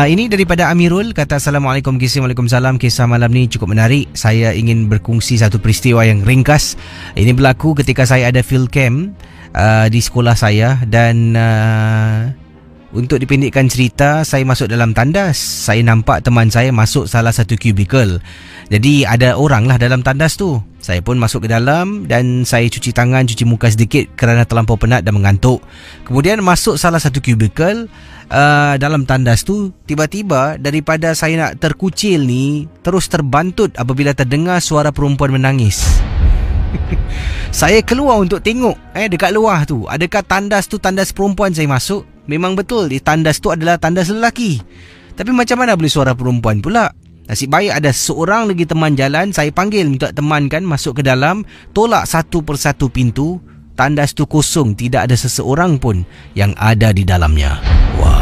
Uh, ini daripada Amirul kata Assalamualaikum kisah Waalaikumsalam. Kisah malam ni cukup menarik. Saya ingin berkongsi satu peristiwa yang ringkas. Ini berlaku ketika saya ada field camp uh, di sekolah saya dan uh, untuk dipendekkan cerita saya masuk dalam tandas. Saya nampak teman saya masuk salah satu cubicle. Jadi ada orang lah dalam tandas tu. Saya pun masuk ke dalam dan saya cuci tangan cuci muka sedikit kerana terlampau penat dan mengantuk. Kemudian masuk salah satu cubicle uh, dalam tandas tu tiba-tiba daripada saya nak terkucil ni terus terbantut apabila terdengar suara perempuan menangis. saya keluar untuk tengok eh dekat luar tu. Adakah tandas tu tandas perempuan saya masuk? Memang betul di tandas tu adalah tandas lelaki. Tapi macam mana boleh suara perempuan pula? Nasib baik ada seorang lagi teman jalan Saya panggil minta teman kan masuk ke dalam Tolak satu persatu pintu. Tandas tu kosong Tidak ada seseorang pun yang ada di dalamnya. Wow